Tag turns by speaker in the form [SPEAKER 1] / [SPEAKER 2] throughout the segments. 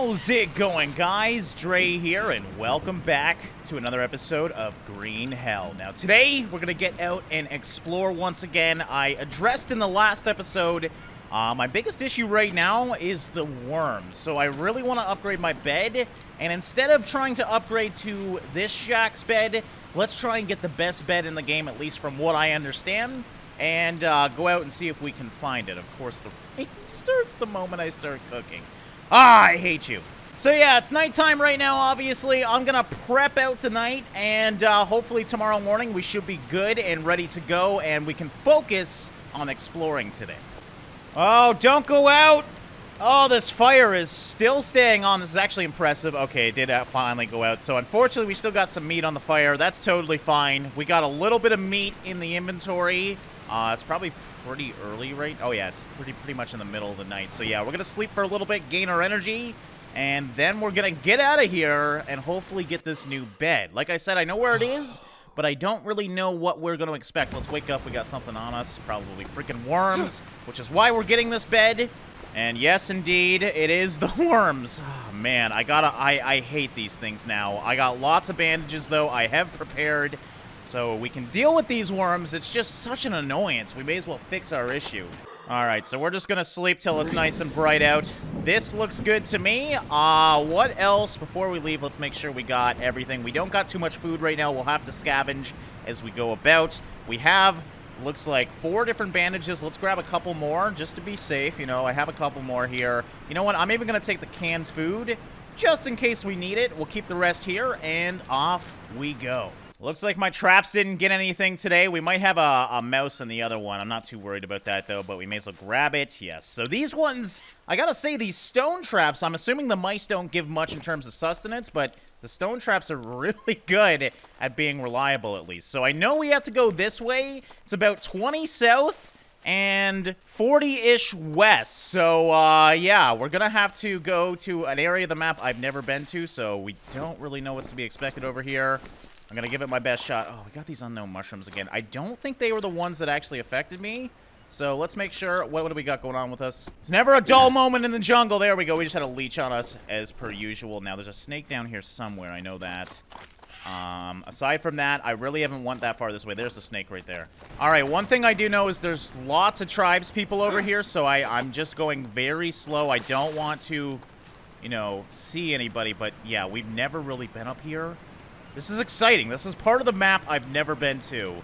[SPEAKER 1] How's it going, guys? Drae here, and welcome back to another episode of Green Hell. Now, today, we're going to get out and explore once again. I addressed in the last episode, uh, my biggest issue right now is the worms. So I really want to upgrade my bed, and instead of trying to upgrade to this shack's bed, let's try and get the best bed in the game, at least from what I understand, and uh, go out and see if we can find it. Of course, the rain starts the moment I start cooking. Ah, I hate you. So yeah, it's nighttime right now, obviously. I'm going to prep out tonight, and uh, hopefully tomorrow morning we should be good and ready to go, and we can focus on exploring today. Oh, don't go out! Oh, this fire is still staying on. This is actually impressive. Okay, it did uh, finally go out. So unfortunately, we still got some meat on the fire. That's totally fine. We got a little bit of meat in the inventory. Uh, it's probably pretty early, right? Oh, yeah, it's pretty pretty much in the middle of the night. So, yeah, we're going to sleep for a little bit, gain our energy, and then we're going to get out of here and hopefully get this new bed. Like I said, I know where it is, but I don't really know what we're going to expect. Let's wake up. We got something on us, probably freaking worms, which is why we're getting this bed. And yes, indeed, it is the worms. Oh, man, I gotta, I, I hate these things now. I got lots of bandages, though. I have prepared. So we can deal with these worms. It's just such an annoyance. We may as well fix our issue. All right, so we're just to sleep till it's nice and bright out. This looks good to me. Uh, what else? Before we leave, let's make sure we got everything. We don't got too much food right now. We'll have to scavenge as we go about. We have, looks like, four different bandages. Let's grab a couple more just to be safe. You know, I have a couple more here. You know what? I'm even to take the canned food just in case we need it. We'll keep the rest here, and off we go. Looks like my traps didn't get anything today. We might have a, a, mouse in the other one. I'm not too worried about that, though, but we may as well grab it. Yes. So these ones, I gotta say, these stone traps, I'm assuming the mice don't give much in terms of sustenance, but the stone traps are really good at being reliable, at least. So I know we have to go this way. It's about 20 south and 40-ish west. So, uh, yeah, we're gonna have to go to an area of the map I've never been to, so we don't really know what's to be expected over here. I'm going to give it my best shot. Oh, we got these unknown mushrooms again. I don't think they were the ones that actually affected me. So let's make sure. What, what do we got going on with us? It's never a dull moment in the jungle. There we go. We just had a leech on us as per usual. Now, there's a snake down here somewhere. I know that. Um, aside from that, I really haven't went that far this way. There's a snake right there. All right, one thing I do know is there's lots of tribes people over here, so I, I'm just going very slow. I don't want to, you know, see anybody, but yeah, we've never really been up here. This is exciting. This is part of the map I've never been to.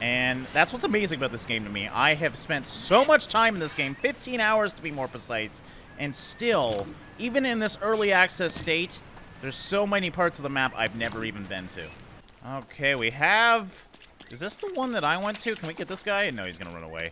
[SPEAKER 1] And that's what's amazing about this game to me. I have spent so much time in this game, 15 hours to be more precise, and still, even in this early access state, there's so many parts of the map I've never even been to. Okay, we have... Is this the one that I went to? Can we get this guy? No, he's gonna run away.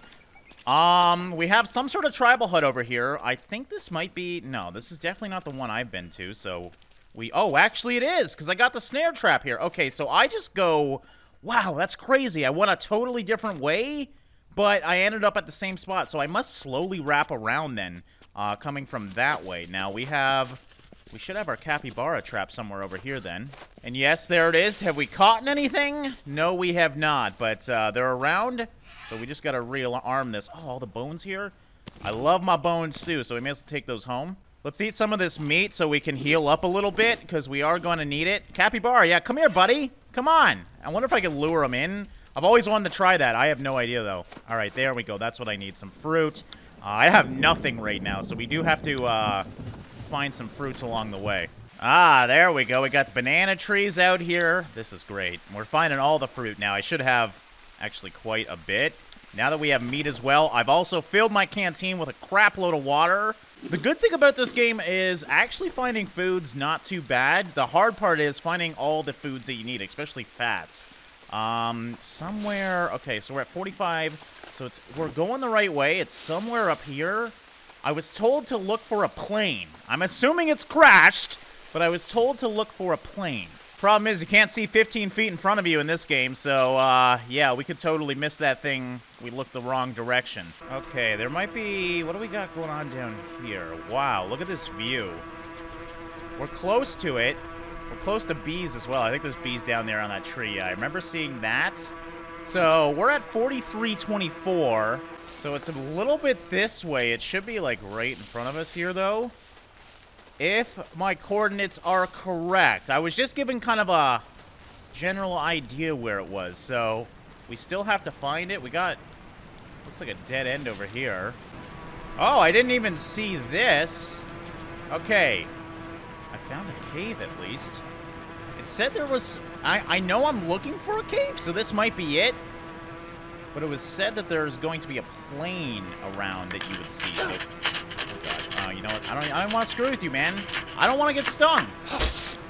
[SPEAKER 1] Um, we have some sort of tribal hut over here. I think this might be... No, this is definitely not the one I've been to, so we, oh, actually it is, because I got the snare trap here. Okay, so I just go, wow, that's crazy. I went a totally different way, but I ended up at the same spot. So I must slowly wrap around then, uh, coming from that way. Now we have, we should have our capybara trap somewhere over here then. And yes, there it is. Have we caught anything? No, we have not, but uh, they're around. So we just got to rearm this. Oh, all the bones here. I love my bones too, so we may as well take those home. Let's eat some of this meat so we can heal up a little bit, because we are going to need it. Capybara, yeah, come here, buddy. Come on. I wonder if I can lure him in. I've always wanted to try that. I have no idea, though. All right, there we go. That's what I need. Some fruit. Uh, I have nothing right now, so we do have to uh, find some fruits along the way. Ah, there we go. We got banana trees out here. This is great. We're finding all the fruit now. I should have actually quite a bit. Now that we have meat as well, I've also filled my canteen with a crap load of water. The good thing about this game is actually finding food's not too bad. The hard part is finding all the foods that you need, especially fats. Um, somewhere... Okay, so we're at 45. So it's we're going the right way. It's somewhere up here. I was told to look for a plane. I'm assuming it's crashed, but I was told to look for a plane. Problem is, you can't see 15 feet in front of you in this game, so, uh, yeah, we could totally miss that thing. We looked the wrong direction. Okay, there might be... What do we got going on down here? Wow, look at this view. We're close to it. We're close to bees as well. I think there's bees down there on that tree. I remember seeing that. So, we're at 4324. So, it's a little bit this way. It should be, like, right in front of us here, though. If my coordinates are correct. I was just given kind of a general idea where it was, so we still have to find it. We got, looks like a dead end over here. Oh, I didn't even see this. Okay. I found a cave at least. It said there was, I, I know I'm looking for a cave, so this might be it. But it was said that there's going to be a plane around that you would see. So, oh. You know what? I don't. I don't want to screw with you, man. I don't want to get stung.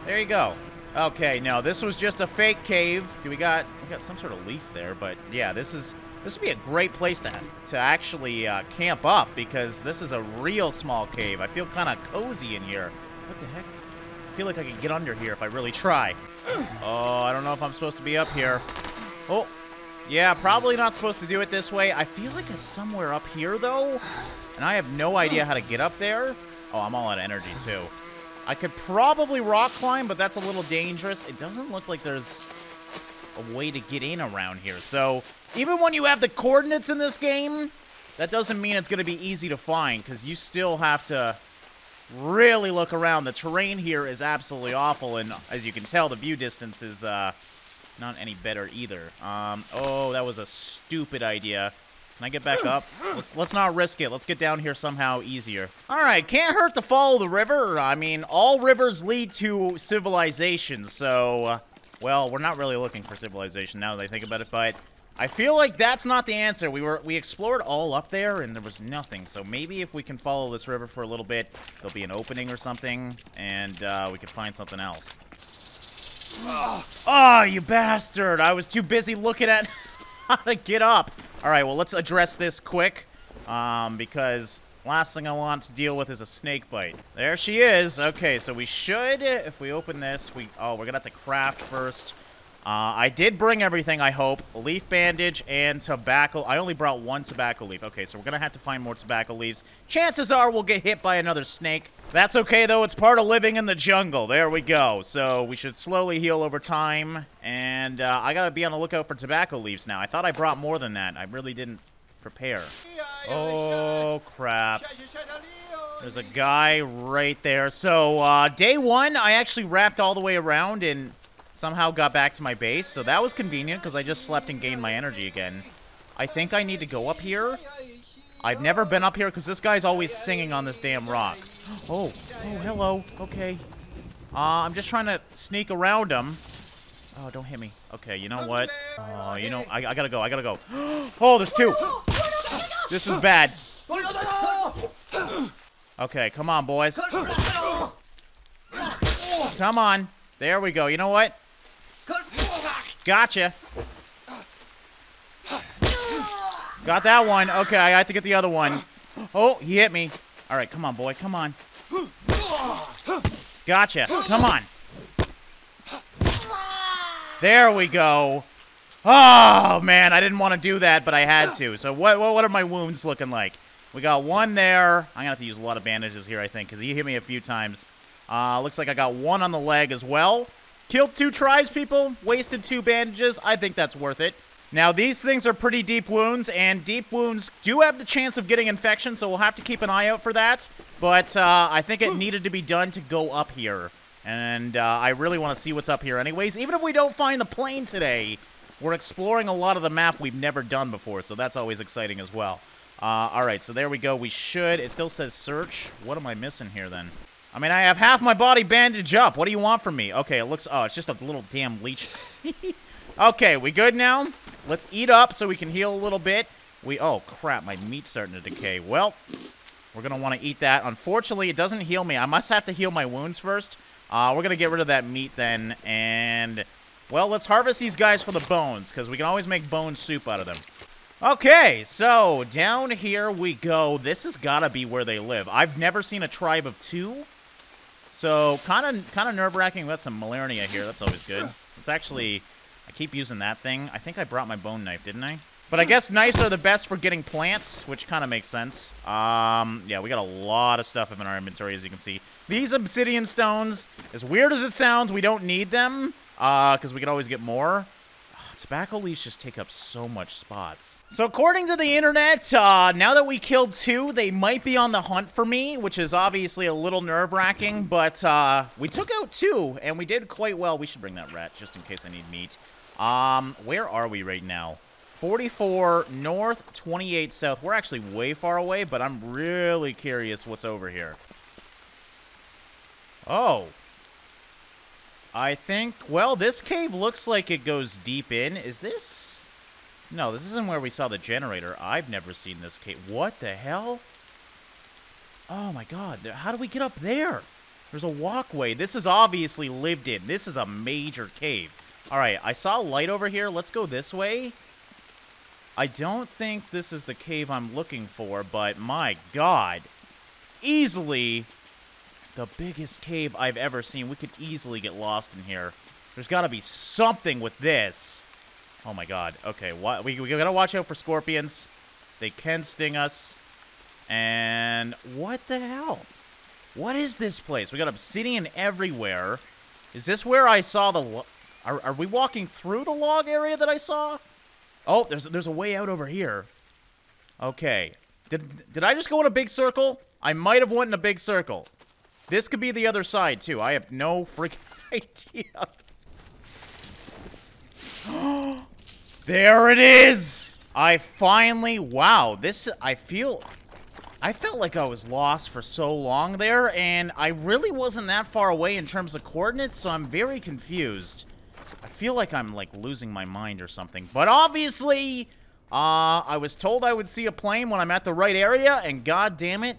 [SPEAKER 1] There you go. Okay, no, this was just a fake cave. We got we got some sort of leaf there, but yeah, this is this would be a great place to to actually uh, camp up because this is a real small cave. I feel kind of cozy in here. What the heck? I feel like I could get under here if I really try. Oh, I don't know if I'm supposed to be up here. Oh, yeah, probably not supposed to do it this way. I feel like it's somewhere up here, though. And I have no idea how to get up there. Oh, I'm all out of energy, too. I could probably rock climb, but that's a little dangerous. It doesn't look like there's a way to get in around here. So, even when you have the coordinates in this game, that doesn't mean it's going to be easy to find, because you still have to really look around. The terrain here is absolutely awful, and as you can tell, the view distance is... Uh, not any better either. Um, oh, that was a stupid idea. Can I get back up? Let's not risk it. Let's get down here somehow easier. All right, can't hurt to follow the river. I mean, all rivers lead to civilization, so... Uh, well, we're not really looking for civilization now that I think about it, but... I feel like that's not the answer. We were we explored all up there, and there was nothing. So maybe if we can follow this river for a little bit, there'll be an opening or something, and uh, we can find something else. Oh, you bastard! I was too busy looking at how to get up. All right, well, let's address this quick, um, because last thing I want to deal with is a snake bite. There she is. Okay, so we should, if we open this, we oh, we're gonna have to craft first. Uh, I did bring everything, I hope. Leaf bandage and tobacco. I only brought one tobacco leaf. Okay, so we're going to have to find more tobacco leaves. Chances are we'll get hit by another snake. That's okay, though. It's part of living in the jungle. There we go. So we should slowly heal over time. And uh, I got to be on the lookout for tobacco leaves now. I thought I brought more than that. I really didn't prepare. Oh, crap. There's a guy right there. So, uh, day one, I actually wrapped all the way around and somehow got back to my base. So that was convenient because I just slept and gained my energy again. I think I need to go up here. I've never been up here because this guy's always singing on this damn rock. Oh, oh, hello. Okay. Uh, I'm just trying to sneak around him. Oh, don't hit me. Okay, you know what? Oh, you know, I, I gotta go. I gotta go. Oh, there's two. This is bad. Okay, come on, boys. Come on. There we go. You know what? Gotcha. Got that one. Okay, I have to get the other one. Oh, he hit me. All right, come on, boy. Come on. Gotcha. Come on. There we go. Oh, man, I didn't want to do that, but I had to. So what, what, what are my wounds looking like? We got one there. I'm going to have to use a lot of bandages here, I think, because he hit me a few times. Uh, looks like I got one on the leg as well. Killed two tribes people, wasted two bandages. I think that's worth it. Now, these things are pretty deep wounds, and deep wounds do have the chance of getting infection, so we'll have to keep an eye out for that. But uh, I think it needed to be done to go up here. And uh, I really want to see what's up here anyways. Even if we don't find the plane today, we're exploring a lot of the map we've never done before, so that's always exciting as well. Uh, all right, so there we go. We should... It still says search. What am I missing here, then? I mean, I have half my body bandaged up. What do you want from me? Okay, it looks... Oh, it's just a little damn leech. okay, we good now? Let's eat up so we can heal a little bit. We... Oh, crap. My meat's starting to decay. Well, we're going to want to eat that. Unfortunately, it doesn't heal me. I must have to heal my wounds first. Uh, we're going to get rid of that meat then. And... Well, let's harvest these guys for the bones, because we can always make bone soup out of them. Okay, so down here we go. This has got to be where they live. I've never seen a tribe of two. So kind of kind of nerve-wracking. Got some Malenia here. That's always good. It's actually... I keep using that thing. I think I brought my bone knife, didn't I? But I guess knives are the best for getting plants, which kind of makes sense. Um, yeah, we got a lot of stuff in our inventory, as you can see. These obsidian stones, as weird as it sounds, we don't need them, because uh, we can always get more. Tobacco leaves just take up so much spots. So according to the internet, uh, now that we killed two, they might be on the hunt for me, which is obviously a little nerve-wracking, but uh, we took out two, and we did quite well. We should bring that rat, just in case I need meat. Um, where are we right now? 44 north, 28 south. We're actually way far away, but I'm really curious what's over here. Oh. I think, well, this cave looks like it goes deep in. Is this? No, this isn't where we saw the generator. I've never seen this cave. What the hell? Oh my god, how do we get up there? There's a walkway. This is obviously lived in. This is a major cave. Alright, I saw a light over here. Let's go this way. I don't think this is the cave I'm looking for, but my god. Easily the biggest cave I've ever seen. We could easily get lost in here. There's got to be something with this. Oh my god. Okay, we, we gotta watch out for scorpions. They can sting us. And what the hell? What is this place? We got obsidian everywhere. Is this where I saw the... Are, are we walking through the log area that I saw? Oh, there's there's a way out over here. Okay. Did did I just go in a big circle? I might have went in a big circle. This could be the other side too. I have no freaking idea. there it is. I finally wow, this I feel I felt like I was lost for so long there and I really wasn't that far away in terms of coordinates, so I'm very confused. I feel like I'm, like, losing my mind or something. But obviously, uh, I was told I would see a plane when I'm at the right area, and god damn it,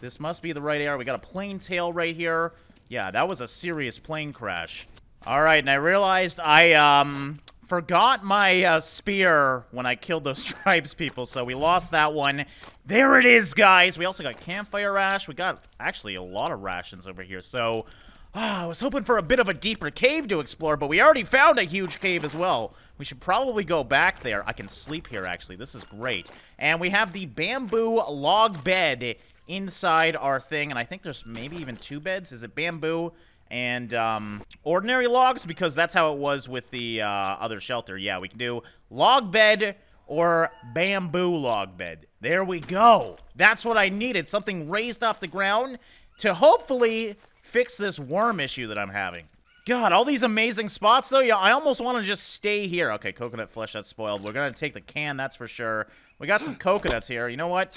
[SPEAKER 1] this must be the right area. We got a plane tail right here. Yeah, that was a serious plane crash. All right, and I realized I, um, forgot my uh, spear when I killed those tribes people, so we lost that one. There it is, guys. We also got campfire ash. We got, actually, a lot of rations over here, so... Ah, I was hoping for a bit of a deeper cave to explore, but we already found a huge cave as well. We should probably go back there. I can sleep here, actually. This is great. And we have the bamboo log bed inside our thing, and I think there's maybe even two beds. Is it bamboo and um, ordinary logs? Because that's how it was with the uh, other shelter. Yeah, we can do log bed or bamboo log bed. There we go. That's what I needed. Something raised off the ground to hopefully fix this worm issue that I'm having. God, all these amazing spots, though. Yeah, I almost want to just stay here. Okay, coconut flesh, that's spoiled. We're going to take the can, that's for sure. We got some coconuts here. You know what?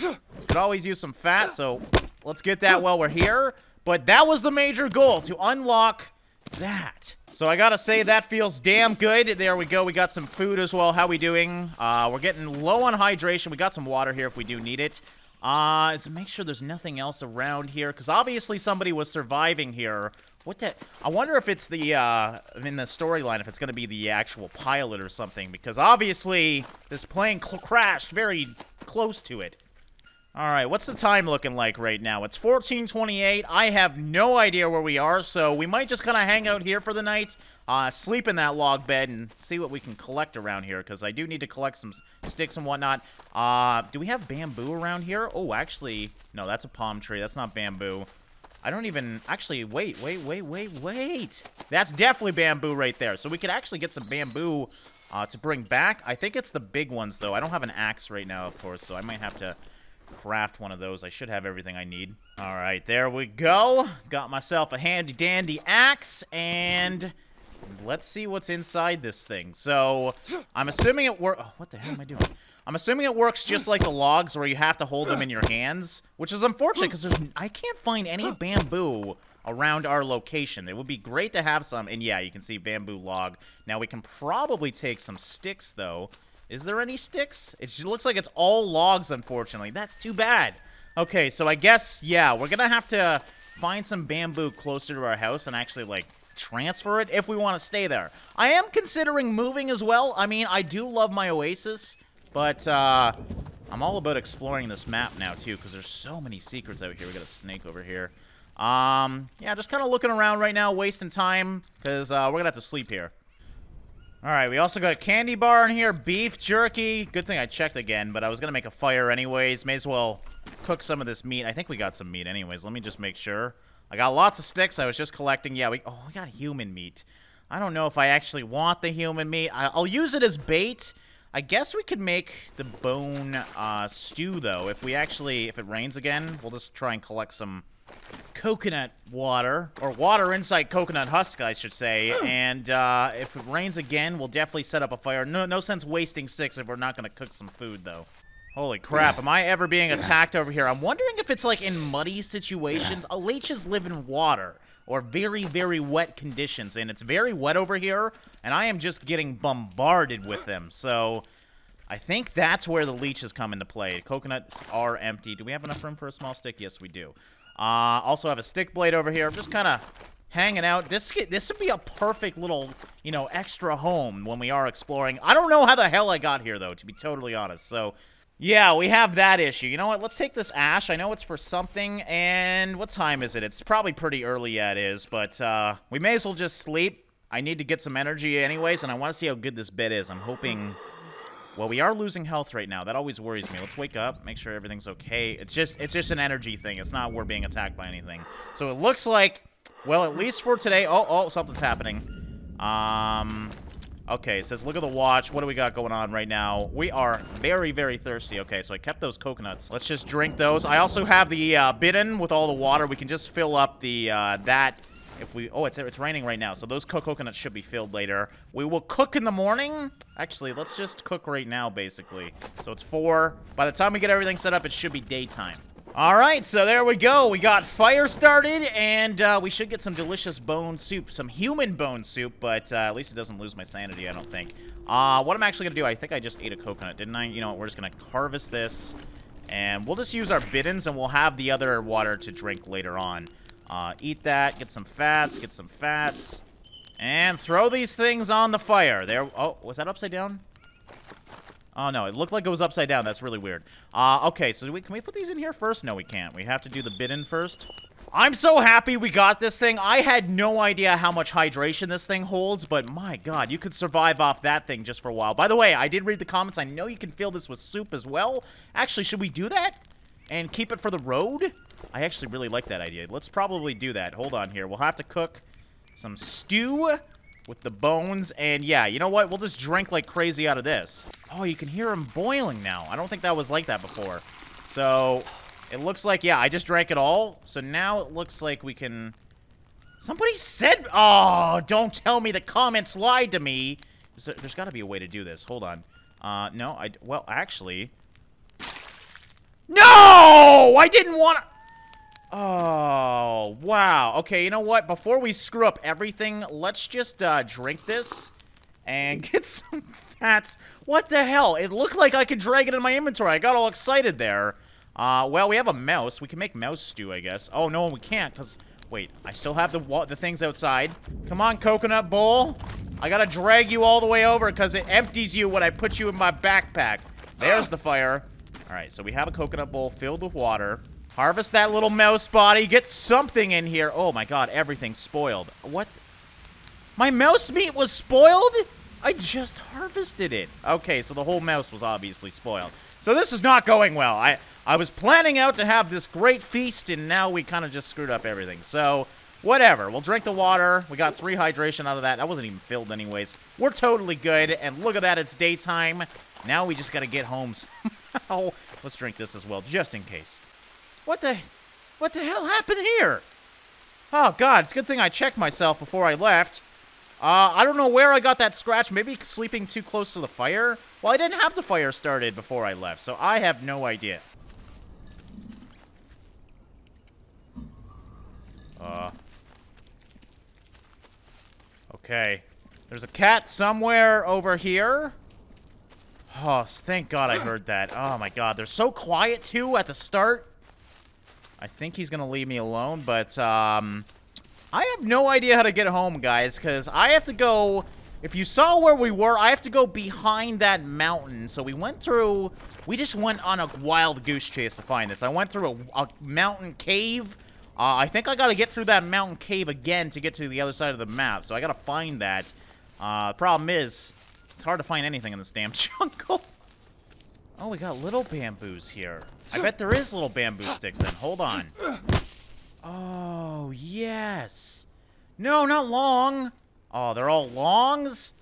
[SPEAKER 1] Could always use some fat, so let's get that while we're here. But that was the major goal, to unlock that. So I gotta say, that feels damn good. There we go. We got some food as well. How we doing? Uh, we're getting low on hydration. We got some water here if we do need it. Uh, make sure there's nothing else around here, because obviously somebody was surviving here. What the? I wonder if it's the, uh, in the storyline, if it's going to be the actual pilot or something, because obviously this plane crashed very close to it. Alright, what's the time looking like right now? It's 1428. I have no idea where we are, so we might just kind of hang out here for the night, uh, sleep in that log bed, and see what we can collect around here, because I do need to collect some sticks and whatnot. Uh, do we have bamboo around here? Oh, actually, no, that's a palm tree. That's not bamboo. I don't even... Actually, wait, wait, wait, wait, wait. That's definitely bamboo right there. So we could actually get some bamboo uh, to bring back. I think it's the big ones, though. I don't have an axe right now, of course, so I might have to craft one of those. I should have everything I need. All right, there we go. Got myself a handy-dandy axe, and let's see what's inside this thing. So, I'm assuming it works... Oh, what the hell am I doing? I'm assuming it works just like the logs where you have to hold them in your hands, which is unfortunate because I can't find any bamboo around our location. It would be great to have some, and yeah, you can see bamboo log. Now, we can probably take some sticks, though, is there any sticks? It looks like it's all logs, unfortunately. That's too bad. Okay, so I guess, yeah, we're gonna have to find some bamboo closer to our house and actually, like, transfer it if we want to stay there. I am considering moving as well. I mean, I do love my oasis, but, uh, I'm all about exploring this map now, too, because there's so many secrets out here. We got a snake over here. Um, yeah, just kind of looking around right now, wasting time, because, uh, we're gonna have to sleep here. Alright, we also got a candy bar in here, beef jerky. Good thing I checked again, but I was going to make a fire anyways. May as well cook some of this meat. I think we got some meat anyways. Let me just make sure. I got lots of sticks. I was just collecting. Yeah, we... Oh, we got human meat. I don't know if I actually want the human meat. I I'll use it as bait. I guess we could make the bone uh, stew, though. If we actually, if it rains again, we'll just try and collect some coconut water, or water inside coconut husk, I should say. And uh, if it rains again, we'll definitely set up a fire. No, no sense wasting sticks if we're not going to cook some food, though. Holy crap, am I ever being attacked over here? I'm wondering if it's like in muddy situations. Uh, leeches live in water or very, very wet conditions, and it's very wet over here, and I am just getting bombarded with them. So I think that's where the leeches come into play. Coconuts are empty. Do we have enough room for a small stick? Yes, we do. Uh, also have a stick blade over here. I'm just kind of hanging out. This this would be a perfect little, you know, extra home when we are exploring. I don't know how the hell I got here, though, to be totally honest. So, yeah, we have that issue. You know what? Let's take this ash. I know it's for something. And what time is it? It's probably pretty early, yeah, it is. But uh, we may as well just sleep. I need to get some energy anyways, and I want to see how good this bed is. I'm hoping... Well, we are losing health right now. That always worries me. Let's wake up, make sure everything's okay. It's just it's just an energy thing. It's not we're being attacked by anything. So it looks like, well, at least for today. Oh, oh, something's happening. Um, okay, it says look at the watch. What do we got going on right now? We are very, very thirsty. Okay, so I kept those coconuts. Let's just drink those. I also have the uh, bidon with all the water. We can just fill up the uh, that if we... Oh, it's, it's raining right now, so those co coconuts should be filled later. We will cook in the morning. Actually, let's just cook right now, basically. So it's 4. By the time we get everything set up, it should be daytime. All right, so there we go. We got fire started, and uh, we should get some delicious bone soup. Some human bone soup, but uh, at least it doesn't lose my sanity, I don't think. Uh, what I'm actually going to do, I think I just ate a coconut, didn't I? You know what, we're just going to harvest this, and we'll just use our bidons, and we'll have the other water to drink later on. Uh, eat that, get some fats, get some fats. And throw these things on the fire. There. Oh, was that upside down? Oh, no. It looked like it was upside down. That's really weird. Uh, okay, so we, can we put these in here first? No, we can't. We have to do the bidon first. I'm so happy we got this thing. I had no idea how much hydration this thing holds, but my god, you could survive off that thing just for a while. By the way, I did read the comments. I know you can fill this with soup as well. Actually, should we do that? And keep it for the road? I actually really like that idea. Let's probably do that. Hold on here. We'll have to cook some stew with the bones. And yeah, you know what? We'll just drink like crazy out of this. Oh, you can hear them boiling now. I don't think that was like that before. So it looks like, yeah, I just drank it all. So now it looks like we can... Somebody said... Oh, don't tell me the comments lied to me. There's got to be a way to do this. Hold on. Uh, no, I... Well, actually... No! I didn't want to... Oh, wow. Okay, you know what? Before we screw up everything, let's just uh, drink this and get some fats. What the hell? It looked like I could drag it in my inventory. I got all excited there. Uh, well, we have a mouse. We can make mouse stew, I guess. Oh, no, we can't, because... Wait, I still have the the things outside. Come on, coconut bowl. I gotta drag you all the way over because it empties you when I put you in my backpack. There's the fire. All right, so we have a coconut bowl filled with water. Harvest that little mouse body. Get something in here. Oh my god, everything's spoiled. What? My mouse meat was spoiled? I just harvested it. Okay, so the whole mouse was obviously spoiled. So this is not going well. I, I was planning out to have this great feast, and now we kind of just screwed up everything. So, whatever. We'll drink the water. We got three hydration out of that. That wasn't even filled anyways. We're totally good. And look at that. It's daytime. Now we just got to get home somehow. Let's drink this as well, just in case. What the... What the hell happened here? Oh, God, it's a good thing I checked myself before I left. Uh, I don't know where I got that scratch. Maybe sleeping too close to the fire? Well, I didn't have the fire started before I left, so I have no idea. Uh... Okay. There's a cat somewhere over here. Oh, thank God I heard that. Oh, my God. They're so quiet, too, at the start. I think he's going to leave me alone, but um, I have no idea how to get home, guys, because I have to go... If you saw where we were, I have to go behind that mountain. So we went through... We just went on a wild goose chase to find this. I went through a, a mountain cave. Uh, I think I got to get through that mountain cave again to get to the other side of the map. So I got to find that. Uh, problem is, it's hard to find anything in this damn jungle. Oh, we got little bamboos here. I bet there is little bamboo sticks then. Hold on. Oh, yes. No, not long. Oh, they're all longs?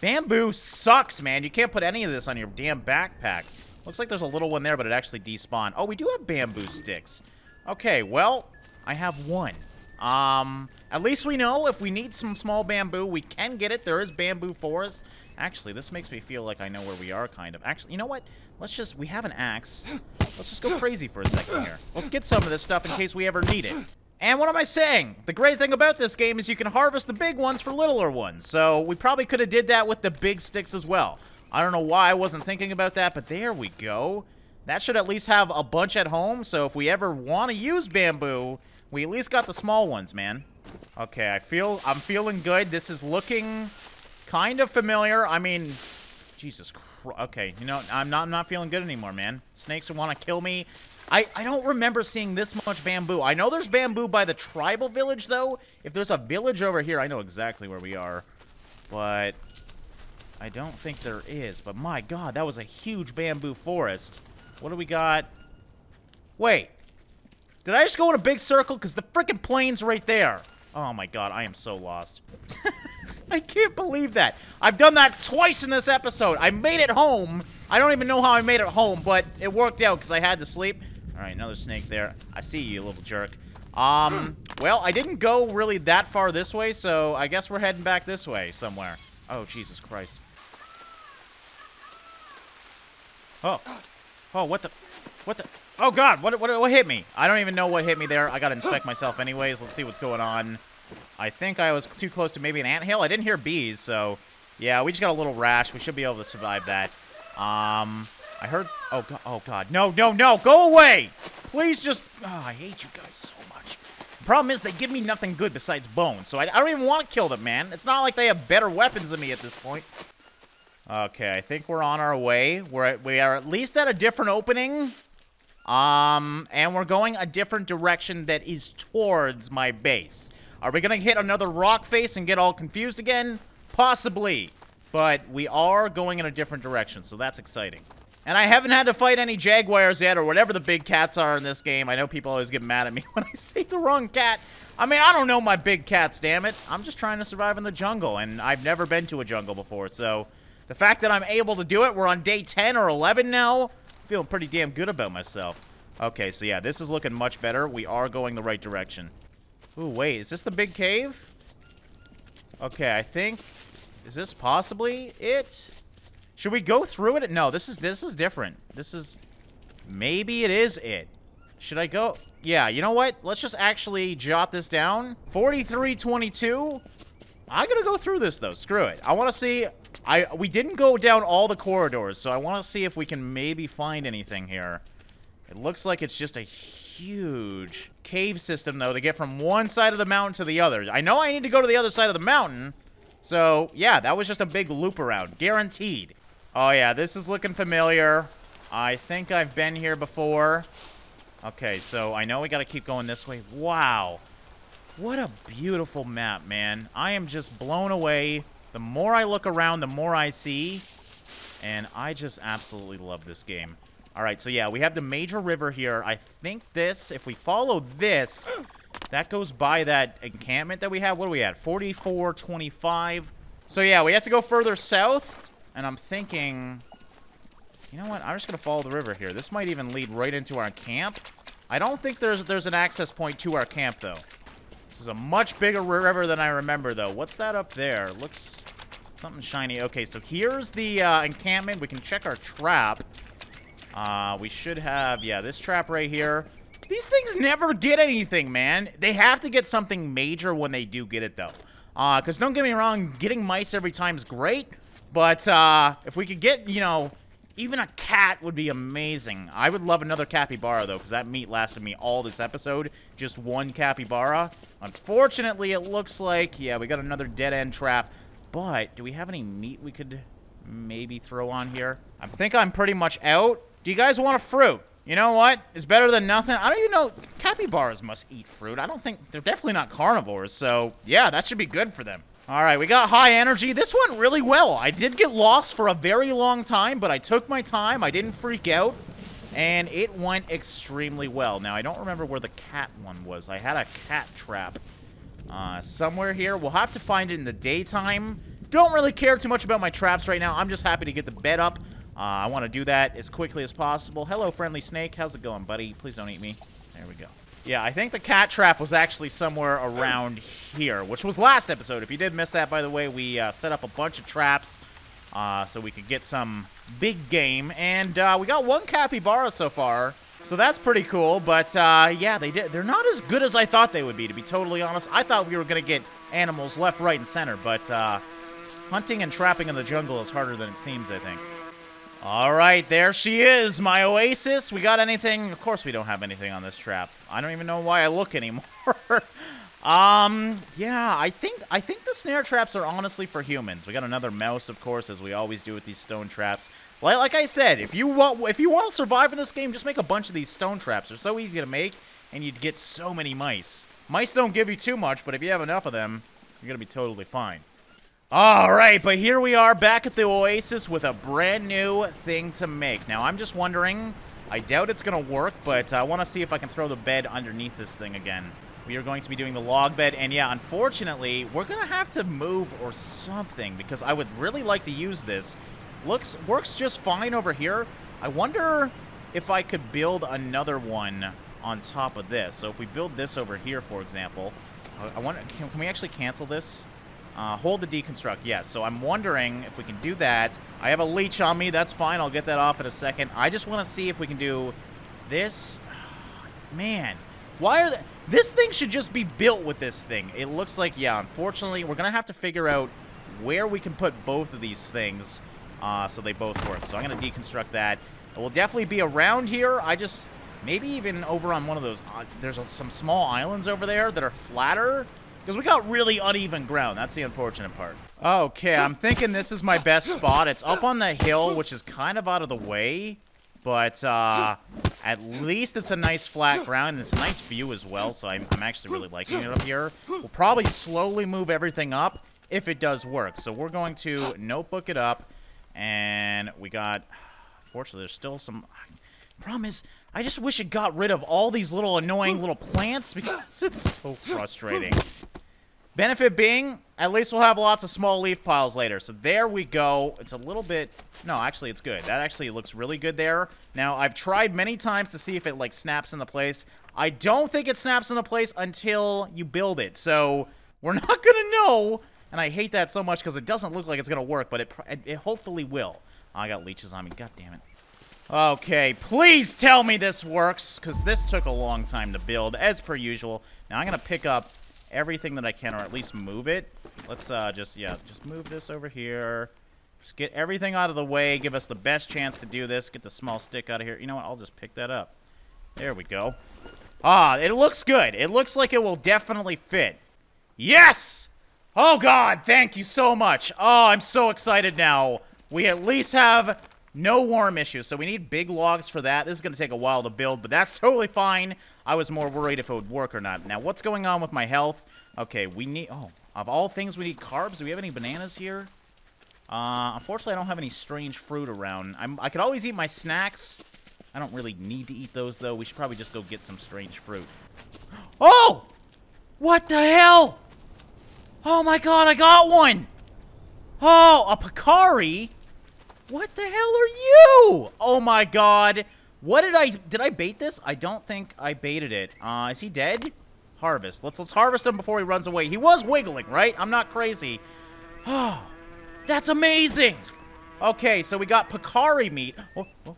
[SPEAKER 1] Bamboo sucks, man. You can't put any of this on your damn backpack. Looks like there's a little one there, but it actually despawned. Oh, we do have bamboo sticks. Okay, well, I have one. Um, at least we know if we need some small bamboo, we can get it. There is bamboo forest. Actually, this makes me feel like I know where we are, kind of. Actually, you know what? Let's just, we have an axe. Let's just go crazy for a second here. Let's get some of this stuff in case we ever need it. And what am I saying? The great thing about this game is you can harvest the big ones for littler ones. So we probably could have did that with the big sticks as well. I don't know why I wasn't thinking about that, but there we go. That should at least have a bunch at home, so if we ever want to use bamboo, we at least got the small ones, man. Okay, I feel, I'm feeling good. This is looking kind of familiar. I mean, Jesus Christ. Okay, you know, I'm not, I'm not feeling good anymore, man. Snakes want to kill me. I, I don't remember seeing this much bamboo. I know there's bamboo by the tribal village, though. If there's a village over here, I know exactly where we are. But I don't think there is. But my god, that was a huge bamboo forest. What do we got? Wait. Did I just go in a big circle? Because the freaking plane's right there. Oh my god, I am so lost. I can't believe that. I've done that twice in this episode. I made it home. I don't even know how I made it home, but it worked out because I had to sleep. All right, another snake there. I see you, little jerk. Um, well, I didn't go really that far this way, so I guess we're heading back this way somewhere. Oh, Jesus Christ. Oh. Oh, what the... What the... Oh, God, what, what, what hit me? I don't even know what hit me there. I gotta inspect myself anyways. Let's see what's going on. I think I was too close to maybe an anthill. I didn't hear bees, so... Yeah, we just got a little rash. We should be able to survive that. Um, I heard... Oh, God. Oh, God. No, no, no. Go away. Please just... Oh, I hate you guys so much. The problem is they give me nothing good besides bones, so I, I don't even want to kill them, man. It's not like they have better weapons than me at this point. Okay, I think we're on our way. We're at, we are at least at a different opening. Um, and we're going a different direction that is towards my base. Are we going to hit another rock face and get all confused again? Possibly. But we are going in a different direction, so that's exciting. And I haven't had to fight any jaguars yet, or whatever the big cats are in this game. I know people always get mad at me when I say the wrong cat. I mean, I don't know my big cats, damn it. I'm just trying to survive in the jungle, and I've never been to a jungle before, so... The fact that I'm able to do it, we're on day 10 or 11 now, feeling pretty damn good about myself. Okay, so yeah, this is looking much better. We are going the right direction. Ooh, wait, is this the big cave? Okay, I think... Is this possibly it? Should we go through it? No, this is this is different. This is... Maybe it is it. Should I go... Yeah, you know what? Let's just actually jot this down. 4322. I'm gonna go through this, though. Screw it. I want to see... I We didn't go down all the corridors, so I want to see if we can maybe find anything here. It looks like it's just a huge cave system, though, to get from one side of the mountain to the other. I know I need to go to the other side of the mountain, so, yeah, that was just a big loop around. Guaranteed. Oh, yeah, this is looking familiar. I think I've been here before. Okay, so I know we gotta keep going this way. Wow. What a beautiful map, man. I am just blown away. The more I look around, the more I see. And I just absolutely love this game. Alright, so yeah, we have the major river here. I think this, if we follow this, that goes by that encampment that we have. What are we at? 4425. So yeah, we have to go further south. And I'm thinking... You know what? I'm just going to follow the river here. This might even lead right into our camp. I don't think there's there's an access point to our camp, though. This is a much bigger river than I remember, though. What's that up there? Looks something shiny. Okay, so here's the uh, encampment. We can check our trap. Uh, we should have, yeah, this trap right here. These things never get anything, man. They have to get something major when they do get it, though. Because uh, don't get me wrong, getting mice every time is great. But uh, if we could get, you know, even a cat would be amazing. I would love another capybara, though, because that meat lasted me all this episode. Just one capybara. Unfortunately, it looks like, yeah, we got another dead-end trap. But do we have any meat we could maybe throw on here? I think I'm pretty much out. Do you guys want a fruit? You know what? It's better than nothing. I don't even know. Capybaras must eat fruit. I don't think... They're definitely not carnivores, so... Yeah, that should be good for them. All right, we got high energy. This went really well. I did get lost for a very long time, but I took my time. I didn't freak out, and it went extremely well. Now, I don't remember where the cat one was. I had a cat trap uh, somewhere here. We'll have to find it in the daytime. Don't really care too much about my traps right now. I'm just happy to get the bed up. Uh, I want to do that as quickly as possible. Hello, friendly snake. How's it going, buddy? Please don't eat me. There we go. Yeah, I think the cat trap was actually somewhere around here, which was last episode. If you did miss that, by the way, we uh, set up a bunch of traps uh, so we could get some big game. And uh, we got one capybara so far, so that's pretty cool. But uh, yeah, they did. They're not as good as I thought they would be, to be totally honest. I thought we were going to get animals left, right, and center, but uh, hunting and trapping in the jungle is harder than it seems, I think. All right, there she is, my oasis. We got anything? Of course we don't have anything on this trap. I don't even know why I look anymore. um, yeah, I think I think the snare traps are honestly for humans. We got another mouse, of course, as we always do with these stone traps. Like, like I said, if you want if you want to survive in this game, just make a bunch of these stone traps. They're so easy to make, and you'd get so many mice. Mice don't give you too much, but if you have enough of them, you're gonna be totally fine. All right, but here we are back at the Oasis with a brand new thing to make. Now, I'm just wondering, I doubt it's going to work, but I want to see if I can throw the bed underneath this thing again. We are going to be doing the log bed, and yeah, unfortunately, we're going to have to move or something, because I would really like to use this. Looks Works just fine over here. I wonder if I could build another one on top of this. So if we build this over here, for example, I, I wonder, can, can we actually cancel this? Uh, hold the deconstruct, yes. So I'm wondering if we can do that. I have a leech on me. That's fine. I'll get that off in a second. I just want to see if we can do this. Man, why are they... This thing should just be built with this thing. It looks like, yeah, unfortunately, we're going to have to figure out where we can put both of these things uh, so they both work. So I'm going to deconstruct that. It will definitely be around here. I just... Maybe even over on one of those... Uh, there's some small islands over there that are flatter. Because we got really uneven ground. That's the unfortunate part. Okay, I'm thinking this is my best spot. It's up on the hill, which is kind of out of the way. But uh, at least it's a nice flat ground, and it's a nice view as well, so I'm, I'm actually really liking it up here. We'll probably slowly move everything up if it does work. So we're going to notebook it up, and we got... Fortunately, there's still some... Problem is, I just wish it got rid of all these little annoying little plants because it's so frustrating. Benefit being, at least we'll have lots of small leaf piles later. So there we go. It's a little bit... No, actually, it's good. That actually looks really good there. Now, I've tried many times to see if it, like, snaps into place. I don't think it snaps into place until you build it. So we're not going to know. And I hate that so much because it doesn't look like it's going to work, but it, it, hopefully will. Oh, I got leeches on me. God damn it. Okay, please tell me this works, because this took a long time to build, as per usual. Now I'm going to pick up everything that I can, or at least move it. Let's uh, just, yeah, just move this over here. Just get everything out of the way, give us the best chance to do this. Get the small stick out of here. You know what? I'll just pick that up. There we go. Ah, it looks good. It looks like it will definitely fit. Yes! Oh, God, thank you so much. Oh, I'm so excited now. We at least have no warm issues, so we need big logs for that. This is going to take a while to build, but that's totally fine. I was more worried if it would work or not. Now, what's going on with my health? Okay, we need... Oh, of all things, we need carbs. Do we have any bananas here? Uh, unfortunately, I don't have any strange fruit around. I'm, I could always eat my snacks. I don't really need to eat those, though. We should probably just go get some strange fruit. Oh! What the hell? Oh my god, I got one! Oh, a Peccary? What the hell are you? Oh my god. What did I... Did I bait this? I don't think I baited it. Uh, is he dead? Harvest. Let's let's harvest him before he runs away. He was wiggling, right? I'm not crazy. Oh, that's amazing. Okay, so we got Peccary meat. Oh, oh.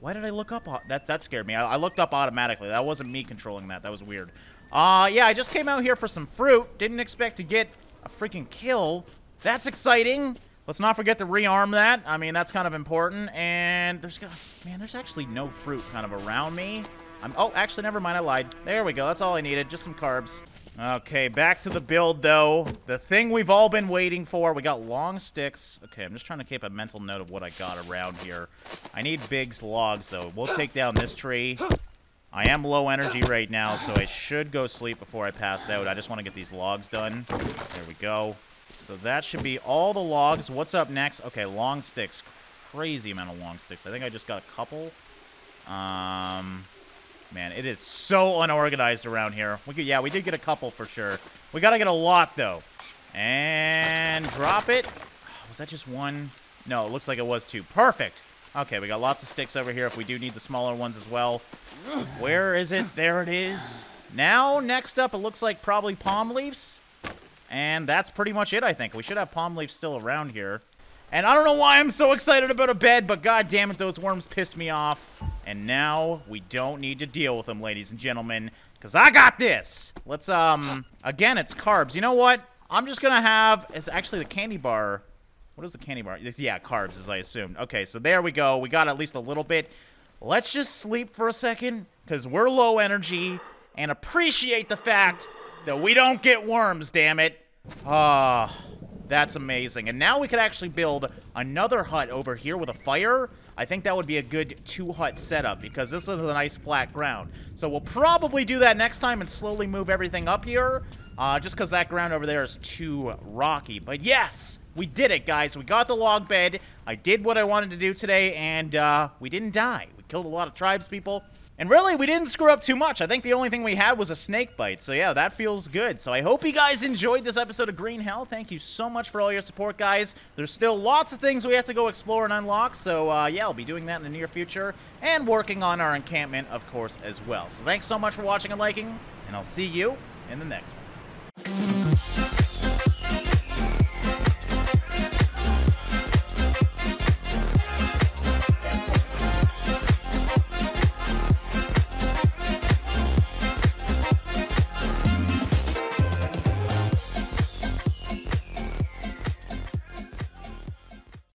[SPEAKER 1] Why did I look up? That that scared me. I, I, looked up automatically. That wasn't me controlling that. That was weird. Uh, yeah, I just came out here for some fruit. Didn't expect to get a freaking kill. That's exciting. Let's not forget to rearm that. I mean, that's kind of important. And there's, man, there's actually no fruit kind of around me. I'm, oh, actually, never mind. I lied. There we go. That's all I needed. Just some carbs. Okay, back to the build, though. The thing we've all been waiting for. We got long sticks. Okay, I'm just trying to keep a mental note of what I got around here. I need big logs, though. We'll take down this tree. I am low energy right now, so I should go sleep before I pass out. I just want to get these logs done. There we go. So that should be all the logs. What's up next? Okay, long sticks. Crazy amount of long sticks. I think I just got a couple. Um, man. It is so unorganized around here. We could, yeah, we did get a couple for sure. We got to get a lot, though. And drop it. Was that just one? No, it looks like it was two. Perfect. Okay, we got lots of sticks over here if we do need the smaller ones as well. Where is it? There it is. Now, next up, it looks like probably palm leaves. And that's pretty much it, I think. We should have palm leaves still around here. And I don't know why I'm so excited about a bed, but god damn it, those worms pissed me off. And now we don't need to deal with them, ladies and gentlemen, because I got this. Let's, um, again, it's carbs. You know what? I'm just going to have, it's actually the candy bar. What is the candy bar? Yeah, carbs, as I assumed. Okay, so there we go. We got at least a little bit. Let's just sleep for a second, because we're low energy, and appreciate the fact that we don't get worms, damn it. Ah. That's amazing. And now we could actually build another hut over here with a fire. I think that would be a good two-hut setup because this is a nice flat ground. So we'll probably do that next time and slowly move everything up here uh, just because that ground over there is too rocky. But yes, we did it, guys. We got the log bed. I did what I wanted to do today, and uh, we didn't die. We killed a lot of tribes people. And really, we didn't screw up too much. I think the only thing we had was a snake bite. So yeah, that feels good. So I hope you guys enjoyed this episode of Green Hell. Thank you so much for all your support, guys. There's still lots of things we have to go explore and unlock. So uh, yeah, I'll be doing that in the near future. And working on our encampment, of course, as well. So thanks so much for watching and liking. And I'll see you in the next one.